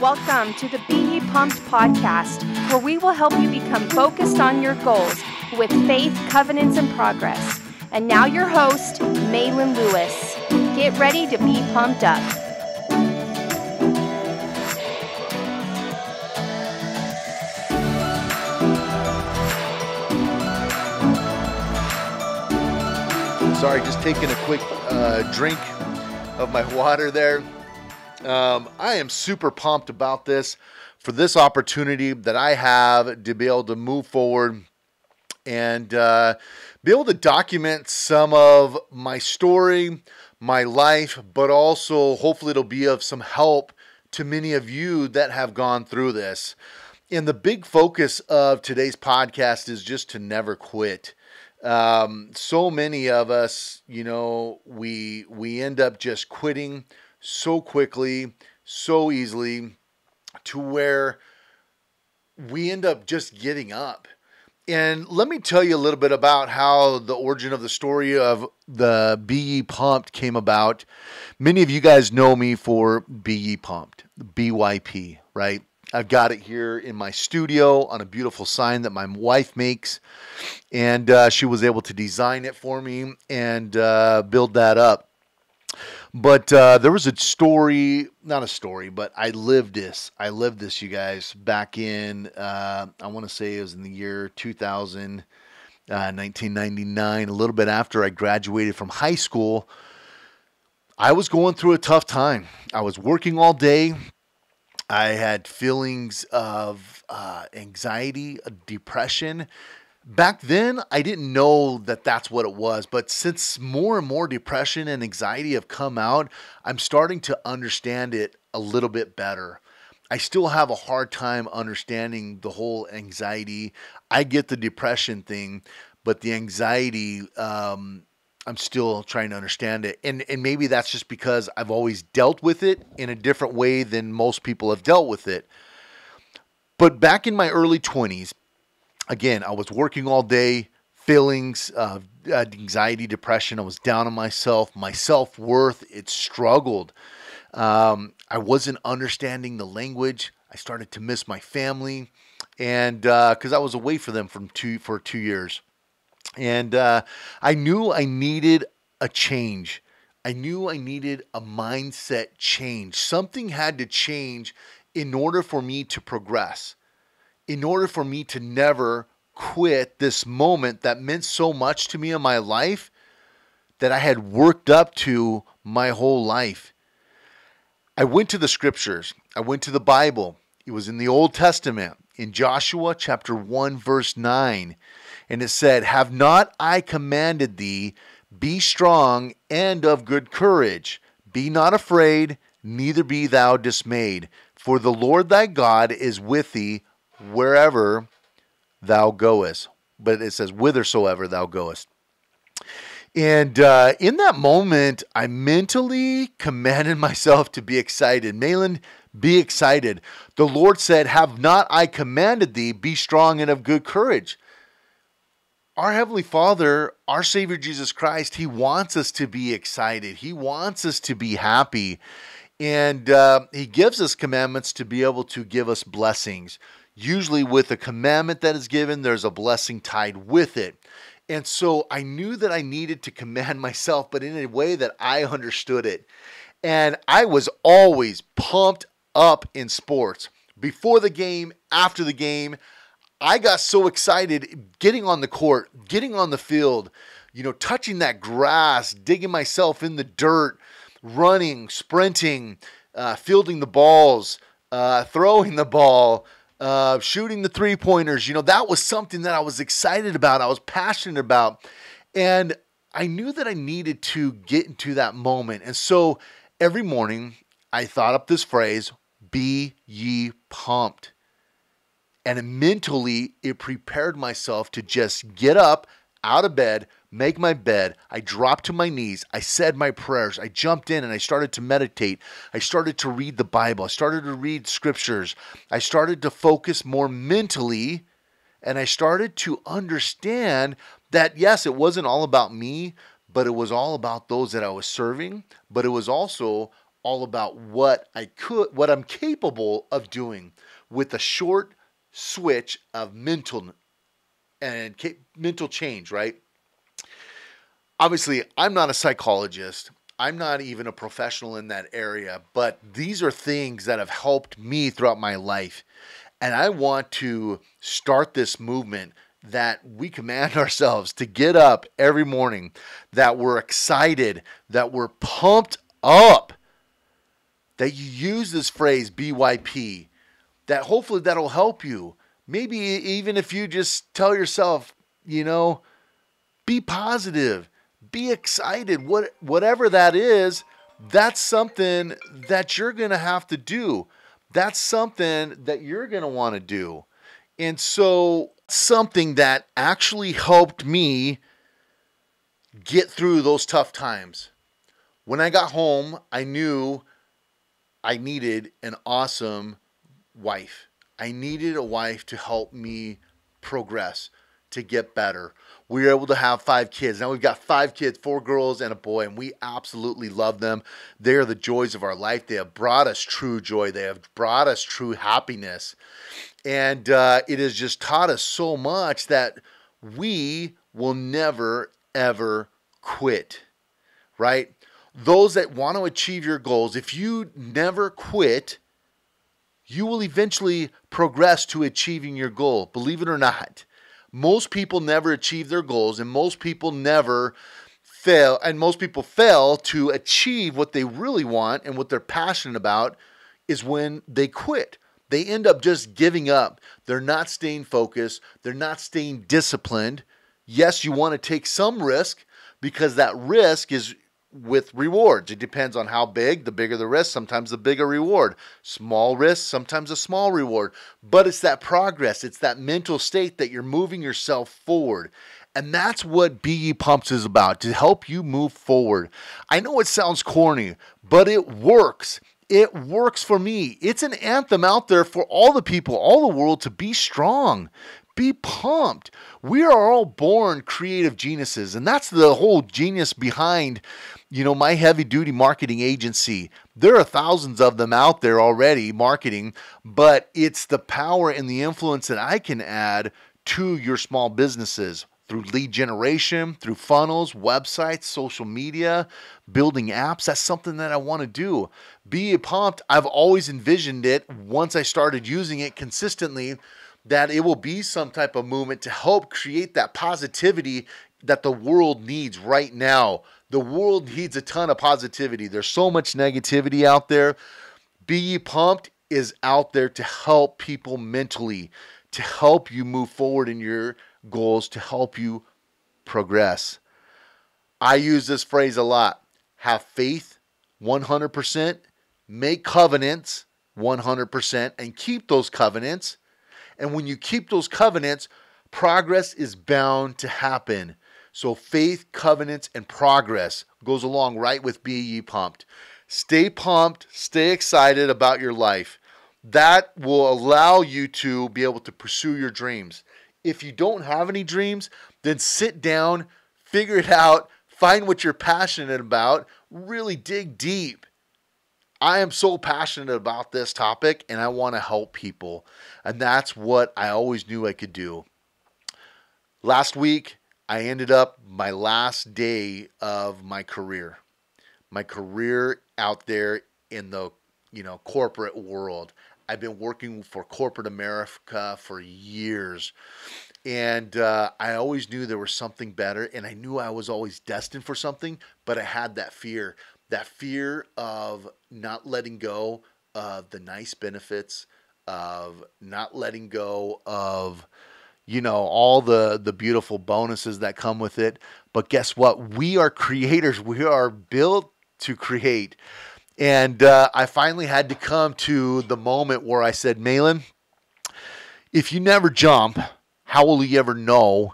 Welcome to the Be Pumped podcast, where we will help you become focused on your goals with faith, covenants, and progress. And now, your host, Malin Lewis. Get ready to be pumped up. Sorry, just taking a quick uh, drink of my water there. Um, I am super pumped about this for this opportunity that I have to be able to move forward and uh, be able to document some of my story, my life, but also hopefully it'll be of some help to many of you that have gone through this. And the big focus of today's podcast is just to never quit um, so many of us, you know, we we end up just quitting so quickly, so easily, to where we end up just getting up. And let me tell you a little bit about how the origin of the story of the Be Ye Pumped came about. Many of you guys know me for Be Ye Pumped, BYP, right? I've got it here in my studio on a beautiful sign that my wife makes, and uh, she was able to design it for me and uh, build that up. But uh, there was a story, not a story, but I lived this. I lived this, you guys, back in, uh, I want to say it was in the year 2000, 1999, uh, a little bit after I graduated from high school. I was going through a tough time. I was working all day, I had feelings of uh, anxiety, depression. Back then, I didn't know that that's what it was. But since more and more depression and anxiety have come out, I'm starting to understand it a little bit better. I still have a hard time understanding the whole anxiety. I get the depression thing, but the anxiety um, I'm still trying to understand it. And and maybe that's just because I've always dealt with it in a different way than most people have dealt with it. But back in my early 20s, again, I was working all day, feelings of anxiety, depression. I was down on myself, my self worth, it struggled. Um, I wasn't understanding the language. I started to miss my family, and because uh, I was away from them from two for two years. And uh, I knew I needed a change. I knew I needed a mindset change. Something had to change in order for me to progress, in order for me to never quit this moment that meant so much to me in my life that I had worked up to my whole life. I went to the scriptures, I went to the Bible. It was in the Old Testament, in Joshua chapter 1, verse 9. And it said, Have not I commanded thee, be strong and of good courage? Be not afraid, neither be thou dismayed. For the Lord thy God is with thee wherever thou goest. But it says, whithersoever thou goest. And uh, in that moment, I mentally commanded myself to be excited. Malin, be excited. The Lord said, Have not I commanded thee, be strong and of good courage our Heavenly Father, our Savior Jesus Christ, He wants us to be excited. He wants us to be happy. And uh, He gives us commandments to be able to give us blessings. Usually, with a commandment that is given, there's a blessing tied with it. And so I knew that I needed to command myself, but in a way that I understood it. And I was always pumped up in sports. Before the game, after the game, I got so excited getting on the court, getting on the field, you know, touching that grass, digging myself in the dirt, running, sprinting, uh, fielding the balls, uh, throwing the ball, uh, shooting the three pointers. You know, that was something that I was excited about, I was passionate about. And I knew that I needed to get into that moment. And so every morning I thought up this phrase be ye pumped and mentally it prepared myself to just get up out of bed make my bed. I dropped to my knees. I said my prayers. I jumped in and i started to meditate. I started to read the bible. I started to read scriptures. I started to focus more mentally and i started to understand that yes it wasn't all about me but it was all about those that i was serving but it was also all about what I could, what I'm capable of doing with a short switch of mental and mental change, right? Obviously, I'm not a psychologist. I'm not even a professional in that area, but these are things that have helped me throughout my life. And I want to start this movement that we command ourselves to get up every morning, that we're excited, that we're pumped up, that you use this phrase BYP, that hopefully that'll help you. Maybe even if you just tell yourself, you know, be positive, be excited, what whatever that is, that's something that you're going to have to do. That's something that you're going to want to do. And so something that actually helped me get through those tough times. When I got home, I knew I needed an awesome wife. I needed a wife to help me progress, to get better. We were able to have five kids. Now we've got five kids, four girls and a boy, and we absolutely love them. They are the joys of our life. They have brought us true joy, they have brought us true happiness. And uh, it has just taught us so much that we will never, ever quit, right? Those that want to achieve your goals, if you never quit, you will eventually progress to achieving your goal. Believe it or not, most people never achieve their goals, and most people never fail, and most people fail to achieve what they really want and what they're passionate about is when they quit. They end up just giving up. They're not staying focused, they're not staying disciplined. Yes, you want to take some risk because that risk is with rewards. It depends on how big. The bigger the risk, sometimes the bigger reward. Small risk, sometimes a small reward. But it's that progress, it's that mental state that you're moving yourself forward. And that's what BE Pumps is about to help you move forward. I know it sounds corny, but it works. It works for me. It's an anthem out there for all the people, all the world to be strong, be pumped. We are all born creative geniuses, and that's the whole genius behind you know, my heavy duty marketing agency, there are thousands of them out there already marketing, but it's the power and the influence that I can add to your small businesses through lead generation, through funnels, websites, social media, building apps. That's something that I want to do. Be pumped. I've always envisioned it once I started using it consistently that it will be some type of movement to help create that positivity that the world needs right now the world needs a ton of positivity. There's so much negativity out there. Be Ye Pumped is out there to help people mentally, to help you move forward in your goals, to help you progress. I use this phrase a lot have faith 100%, make covenants 100%, and keep those covenants. And when you keep those covenants, progress is bound to happen. So faith, covenants, and progress goes along right with Be Ye Pumped. Stay pumped, stay excited about your life. That will allow you to be able to pursue your dreams. If you don't have any dreams, then sit down, figure it out, find what you're passionate about, really dig deep. I am so passionate about this topic and I want to help people. And that's what I always knew I could do. Last week, I ended up my last day of my career, my career out there in the you know corporate world. I've been working for corporate America for years, and uh, I always knew there was something better, and I knew I was always destined for something. But I had that fear, that fear of not letting go of the nice benefits, of not letting go of you know all the the beautiful bonuses that come with it. But guess what? We are creators. We are built to create. And uh, i finally had to come to the moment where i said malin if you never jump how will you ever know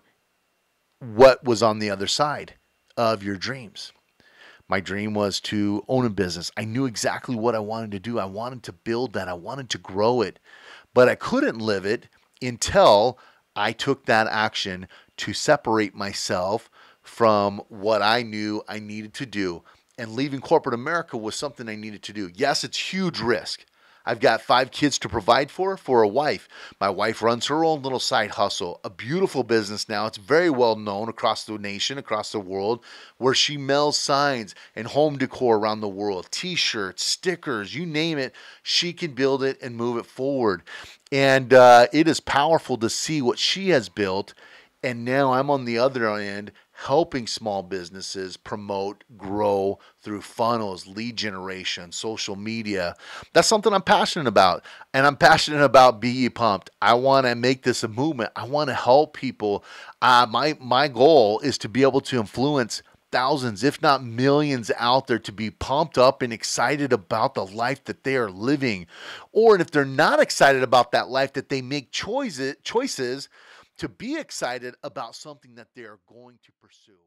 what was on the other side of your dreams? My dream was to own a business. I knew exactly what i wanted to do. I wanted to build that. I wanted to grow it. But i couldn't live it until I took that action to separate myself from what I knew I needed to do. and leaving corporate America was something I needed to do. Yes, it's huge risk. I've got five kids to provide for, for a wife. My wife runs her own little side hustle, a beautiful business now. It's very well known across the nation, across the world, where she mails signs and home decor around the world t shirts, stickers, you name it. She can build it and move it forward. And uh, it is powerful to see what she has built. And now I'm on the other end helping small businesses promote, grow through funnels, lead generation, social media. That's something I'm passionate about. And I'm passionate about Be Pumped. I want to make this a movement. I want to help people. Uh, my, my goal is to be able to influence thousands, if not millions, out there to be pumped up and excited about the life that they are living. Or if they're not excited about that life, that they make choices choices to be excited about something that they're going to pursue.